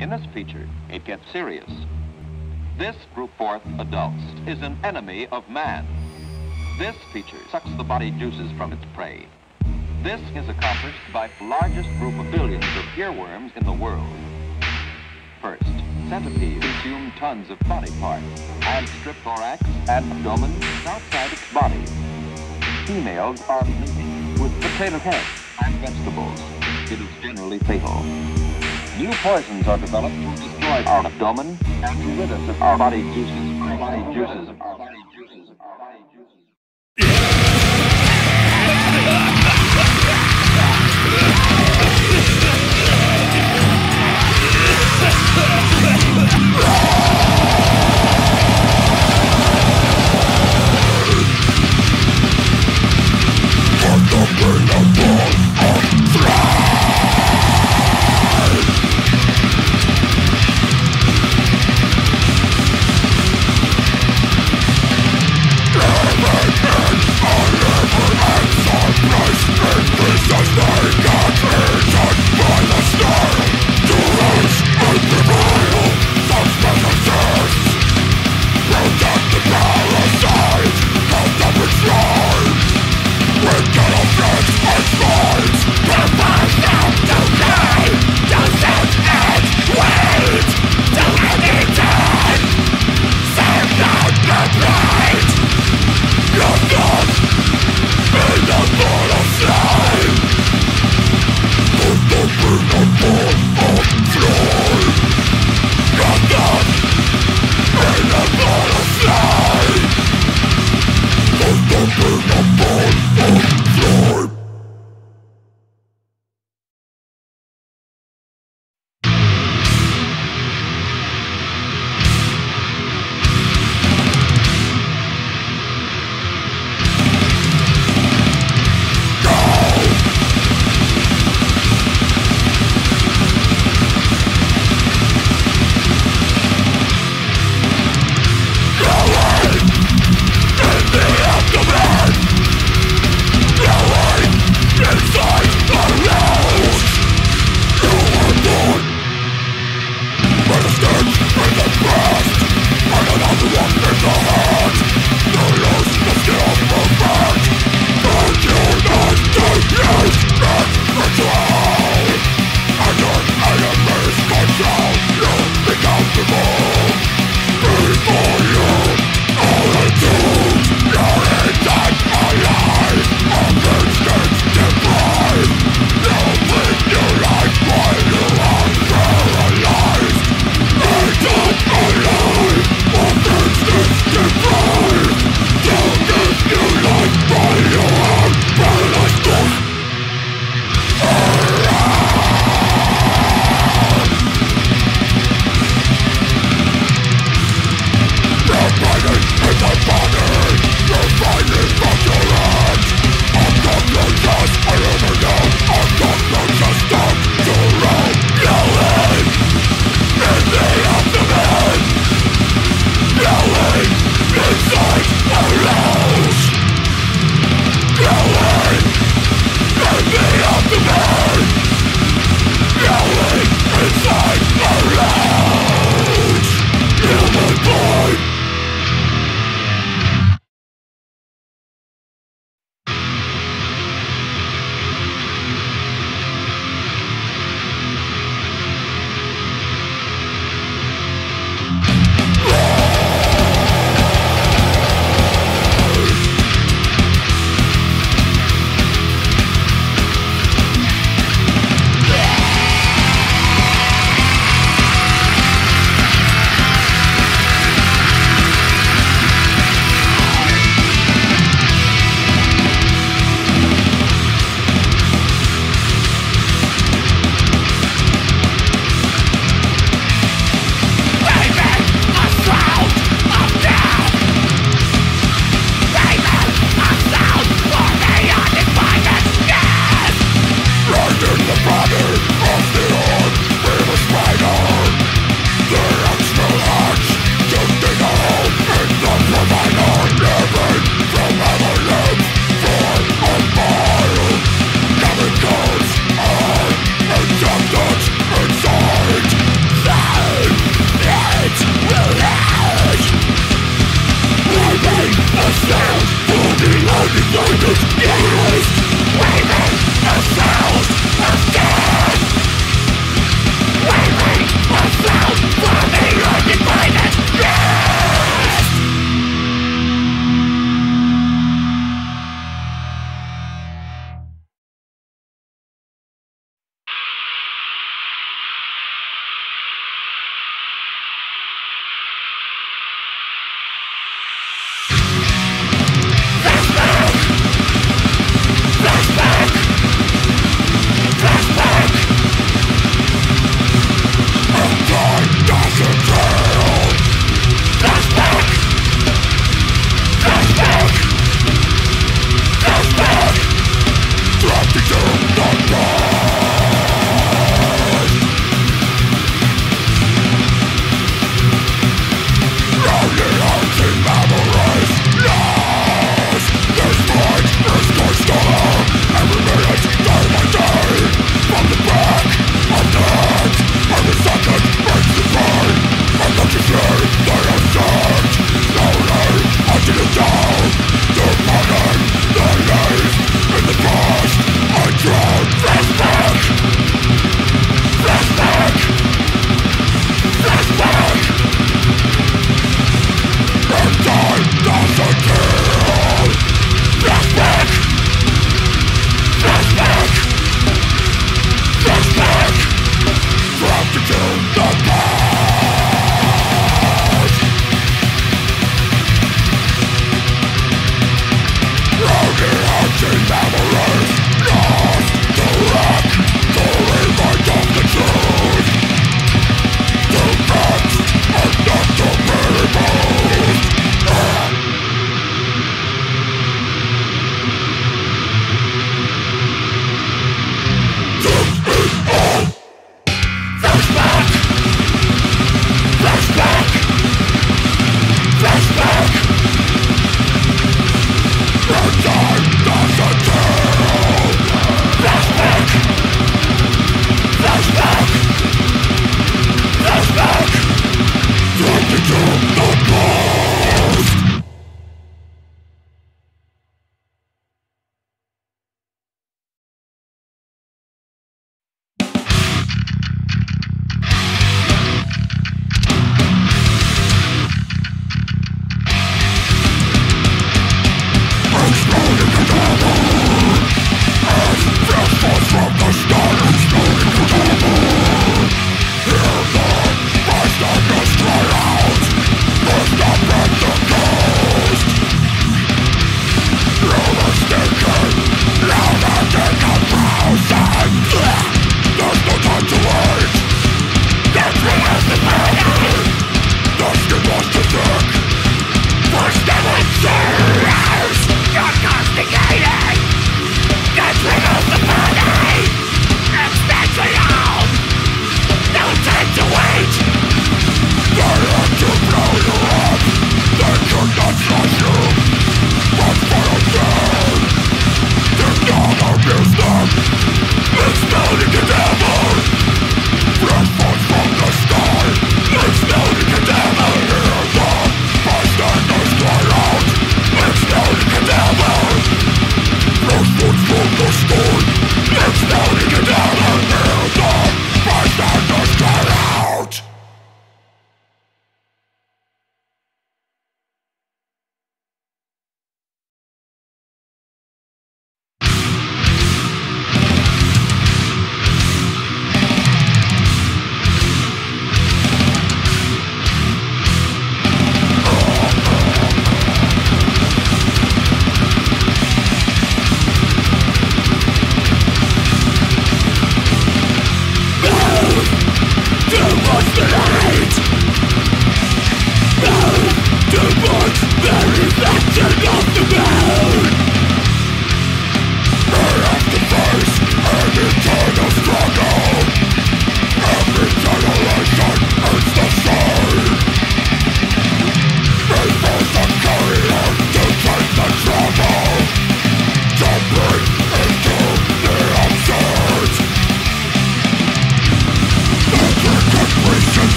In this feature, it gets serious. This group fourth, adults, is an enemy of man. This feature sucks the body juices from its prey. This is accomplished by the largest group of billions of earworms in the world. First, centipedes consume tons of body parts and strip thorax and abdomen outside its body. Females are bleeding with potato heads and vegetables. It is generally fatal. New poisons are developed to destroy our abdomen and rid us of our body juices, our body juices,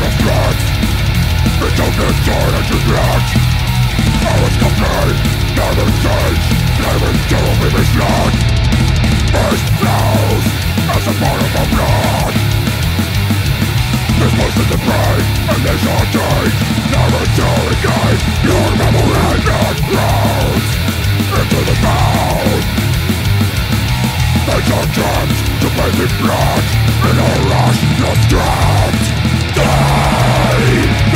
of blood It's a victory to blood Hours complain, never change Claiming to be misled It flows as a part of our blood This was in the pain and this our days Never to regain your memory that grows Into the mouth It's our chance to pay the blood In a rush, not drowned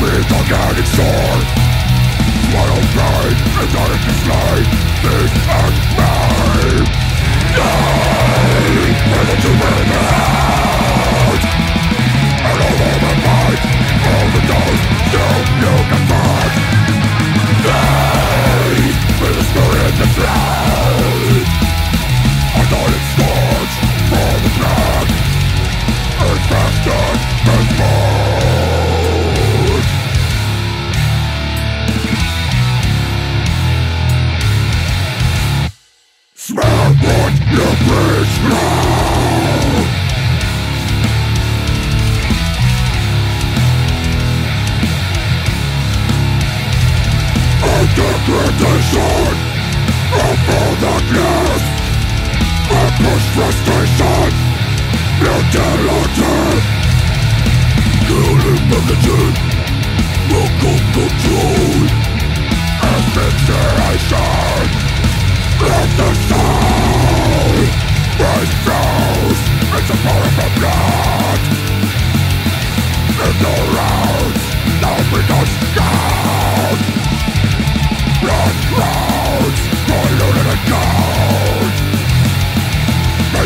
With a guiding sword What pain and not This and me Die Never to frustration Mentality killing, magnetism Local control Asphyxiation let the soul Race flows It's a power of the blood Ignorance Now we don't stand Blood clouds Polluted and cold.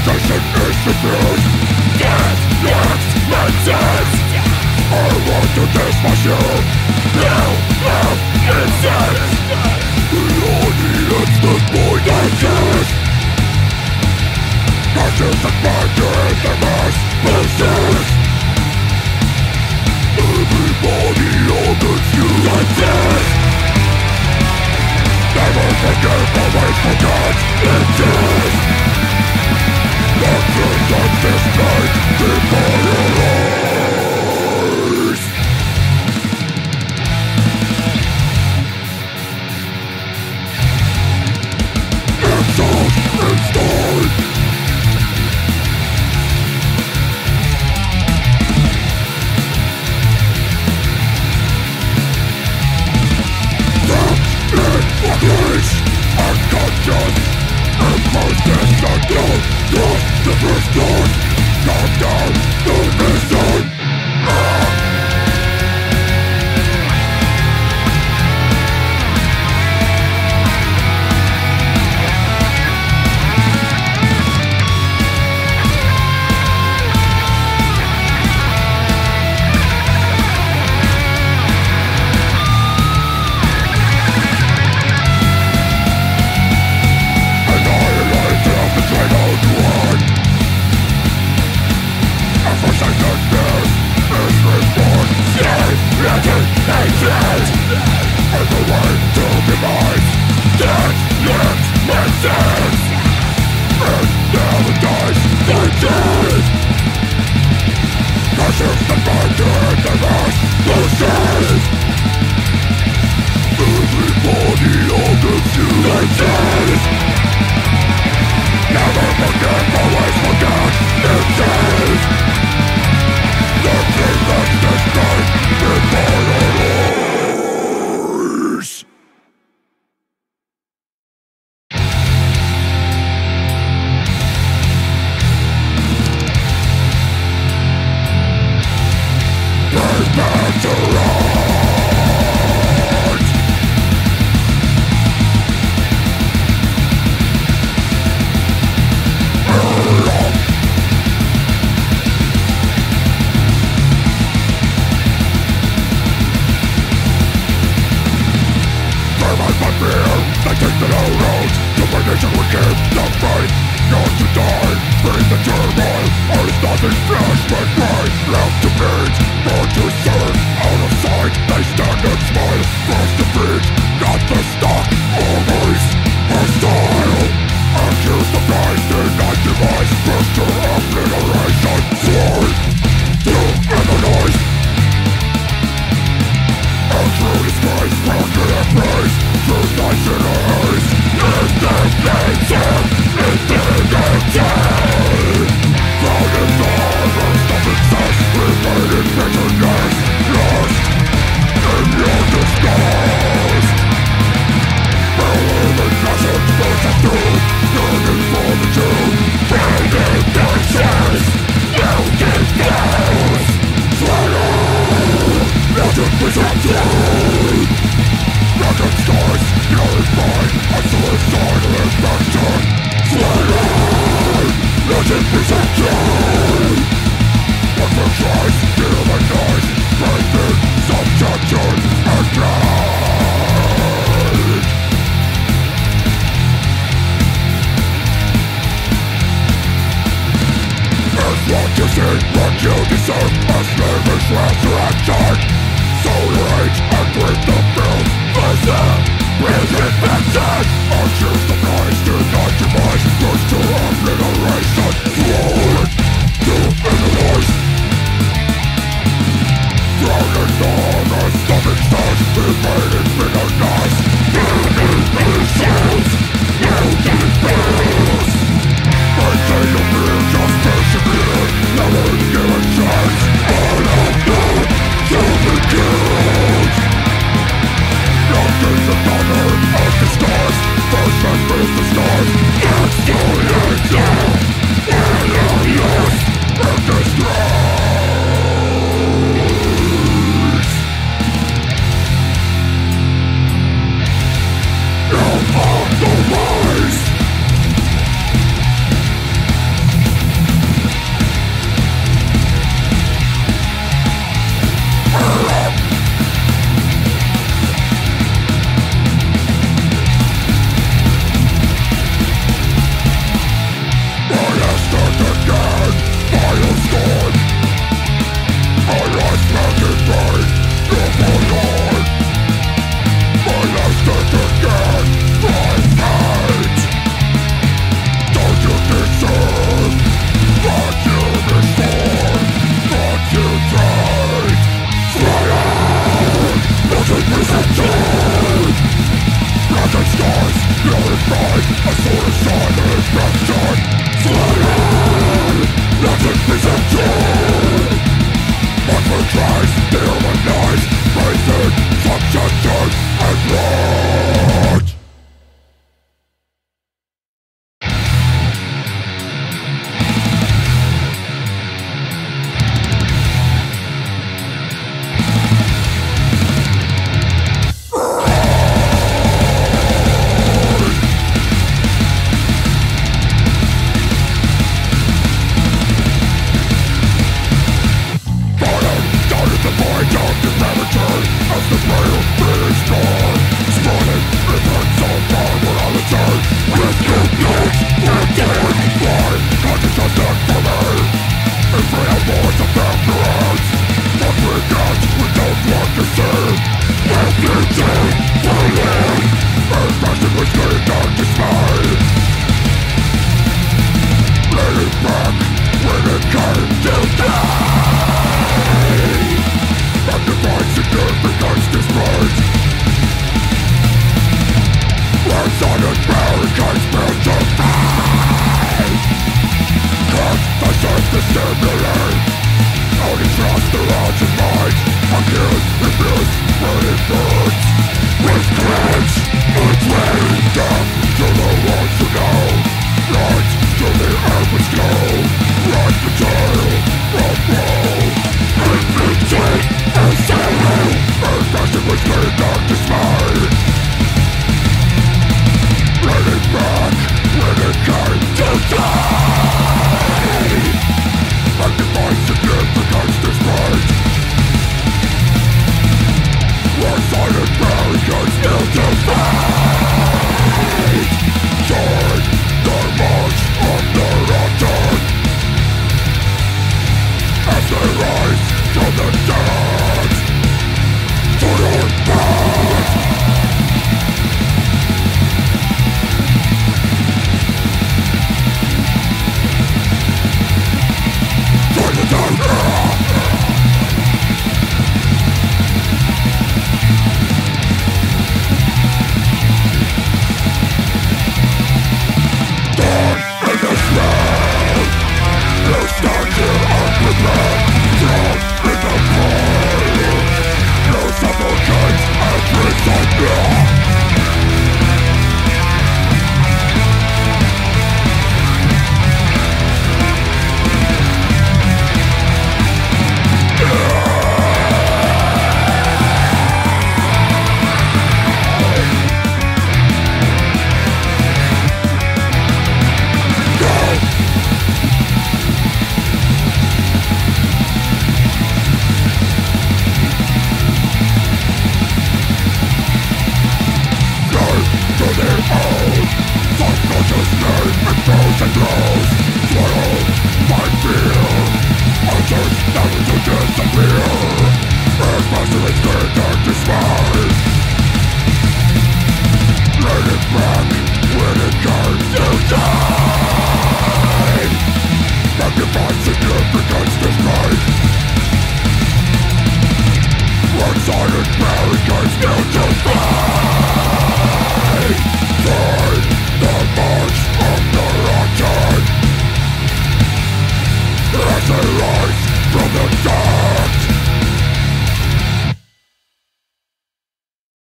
Meditation is diffused That Next makes I want to test myself Now love insects The audience The point I choose Passions that matter the mass process Everybody on the like this Never forget, always forget, it's the darkest night, Don't you say